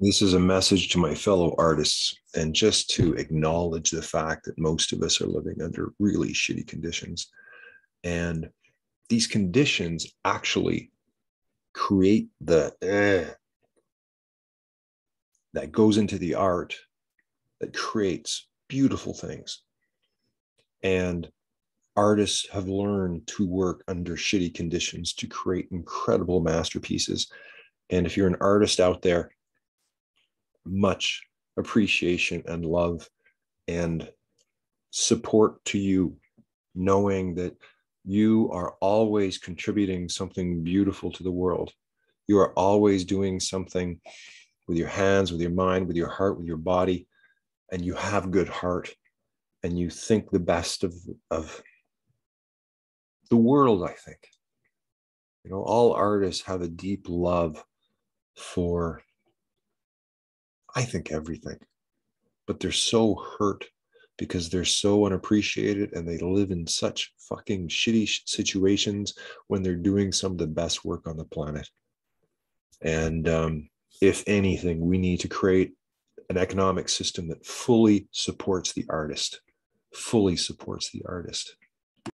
This is a message to my fellow artists, and just to acknowledge the fact that most of us are living under really shitty conditions. And these conditions actually create the eh, that goes into the art that creates beautiful things. And artists have learned to work under shitty conditions to create incredible masterpieces. And if you're an artist out there, much appreciation and love and support to you, knowing that you are always contributing something beautiful to the world. You are always doing something with your hands, with your mind, with your heart, with your body, and you have good heart and you think the best of, of the world, I think. You know, all artists have a deep love for I think everything. But they're so hurt because they're so unappreciated and they live in such fucking shitty situations when they're doing some of the best work on the planet. And um, if anything, we need to create an economic system that fully supports the artist, fully supports the artist.